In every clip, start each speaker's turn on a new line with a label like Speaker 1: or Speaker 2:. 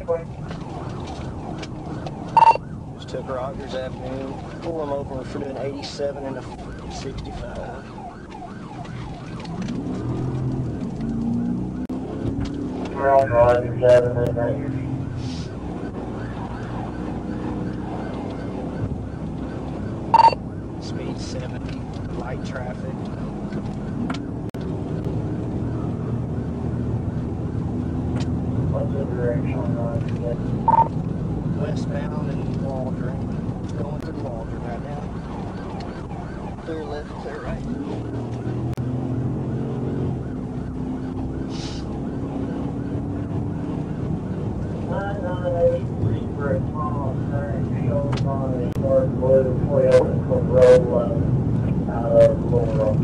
Speaker 1: Segway. Just took Rogers Avenue, pull him over for doing 87 and a 65.
Speaker 2: We're on Rogers Avenue right here.
Speaker 1: Speed 70, light traffic.
Speaker 2: Direction on Rogers
Speaker 1: Westbound and Waldron. Going through Waldron right now. Clear left, clear right.
Speaker 2: Nine nine eight three for a small turn shows on the dark blue Toyota Corolla out of Laurel.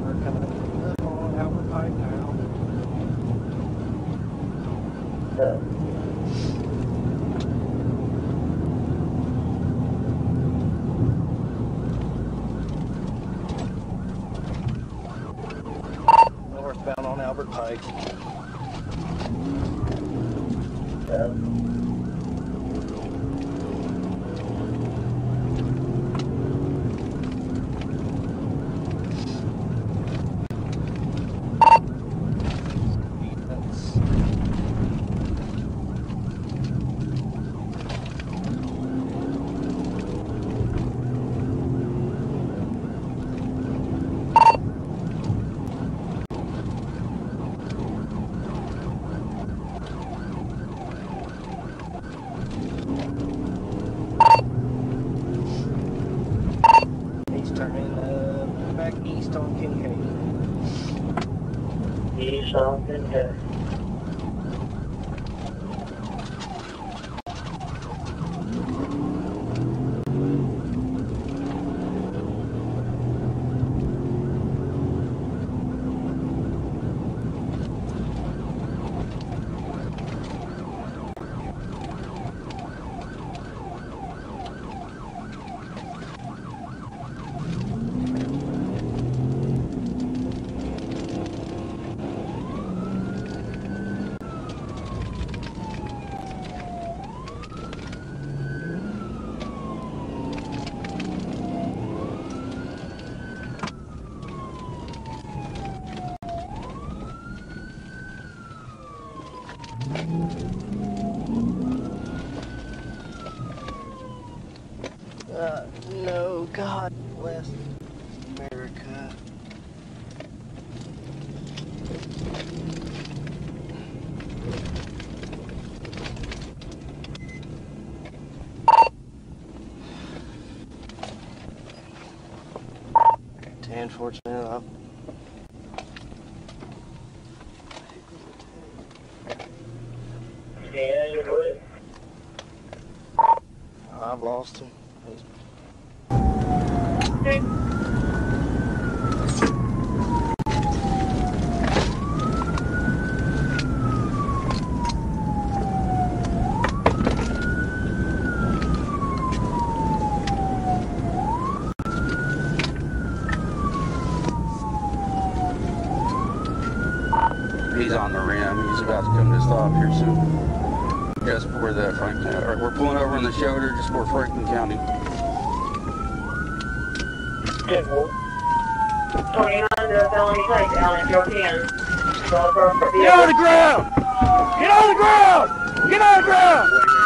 Speaker 1: We're coming up on Albert Pike now.
Speaker 2: So,
Speaker 1: Northbound on Albert Pike.
Speaker 2: So.
Speaker 1: That's He's turning uh, back east on Kincaid.
Speaker 2: He's something to.
Speaker 1: Uh, no, God bless America.
Speaker 2: Yeah, you.
Speaker 1: I've lost him. He's
Speaker 3: He's on the rim. He's about to come to a stop here. Just before the Franklin. All right, we're pulling over in the shoulder just before Franklin County.
Speaker 2: Good 29 to felony type, Alan Jokin. Call for a
Speaker 3: Get on the ground! Get on the ground! Get on the ground!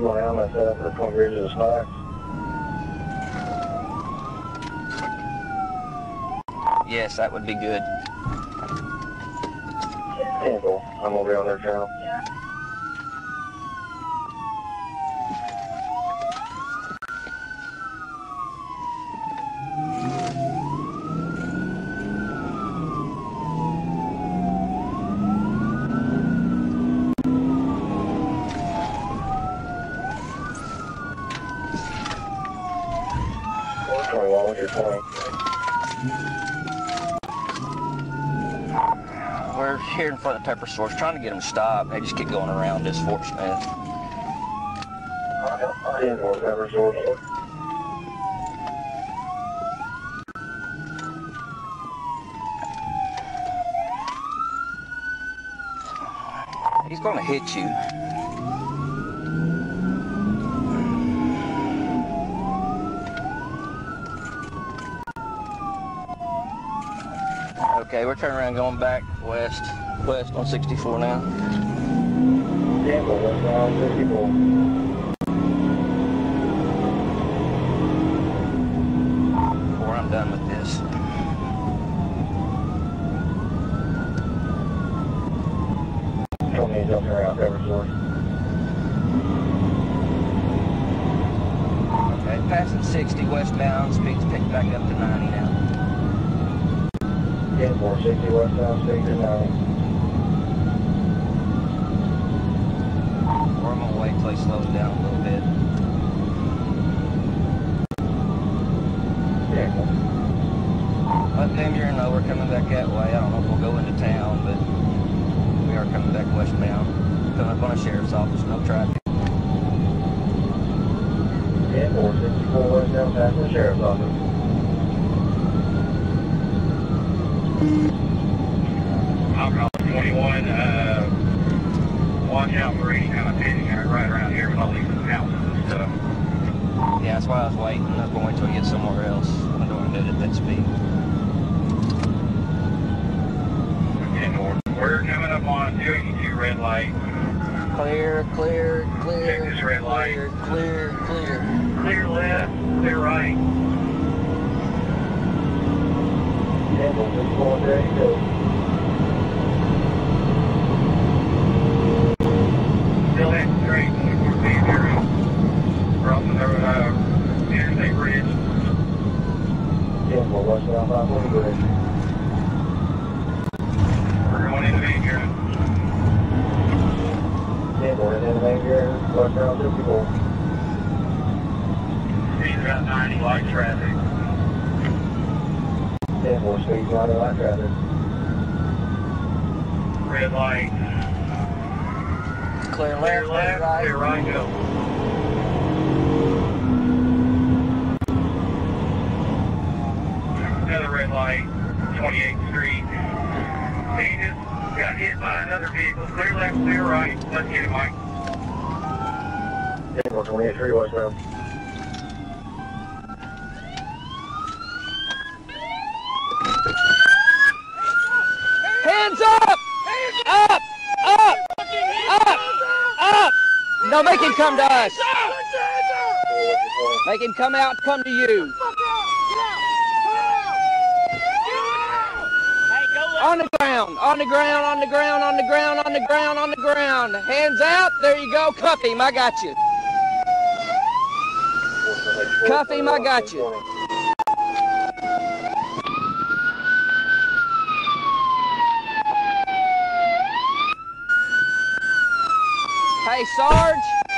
Speaker 4: You want to helmet set up for the Twin Bridges Spikes?
Speaker 5: Yes, that would be good.
Speaker 4: Cancel. I'm gonna be on their channel. Twenty-one, what's your twenty?
Speaker 5: We're here in front of the pepper source trying to get them stopped. They just keep going around us, fortunately.
Speaker 4: Ten pepper source.
Speaker 5: He's gonna hit you. Okay, we're turning around going back west west on 64 now.
Speaker 4: Gamble, west
Speaker 5: on 64. done with this.
Speaker 4: Tornadoes are out there, source.
Speaker 5: Okay, passing 60 westbound, speed's picked back up to 90 now.
Speaker 4: Yeah, 460 westbound, speed to
Speaker 5: 90. I'm gonna wait till he slows down a little bit.
Speaker 4: Cancel.
Speaker 5: Let Danger know we're coming back that way. I don't know if we'll go into town, but we are coming back westbound. Coming up on a sheriff's office, no traffic.
Speaker 4: Four sixty-four westbound, passing the sheriff's office.
Speaker 6: I'm calling 21, uh, watch out for any kind of pitching right around here with all these houses and stuff.
Speaker 5: Yeah, that's why I was waiting. I was going to wait till we get somewhere else. I don't want to do it at that speed.
Speaker 6: And we're, we're coming up on 282 red light.
Speaker 5: Clear, clear, clear,
Speaker 6: Check this red light.
Speaker 5: clear, clear, clear.
Speaker 6: Clear left, clear right.
Speaker 4: Ten four sixty-four, ready to go.
Speaker 6: Still heading straight, 24 feet here. Crossing the, uh, interstate bridge.
Speaker 4: Ten four westbound, five forty bridge.
Speaker 6: We're going into major.
Speaker 4: Ten four, and then major, westbound fifty-four.
Speaker 6: Speed's about 90, light traffic.
Speaker 4: Ten four, speed ninety, light traffic.
Speaker 6: Red light.
Speaker 5: Clear left,
Speaker 6: Clear left,
Speaker 5: right.
Speaker 6: clear right, go. Another red light, 28th Street. He got hit by another vehicle. Clear left, clear right. Let's get it, Mike.
Speaker 4: Three westbound.
Speaker 5: Hands up! Up! Up! Up! Up! No, make him come to us. Make him come out, come to you. On the ground, on the ground, on the ground, on the ground, on the ground, on the ground. Hands out. There you go. Cuff him. I got you. Cuff him, I got you. Hey, Sarge.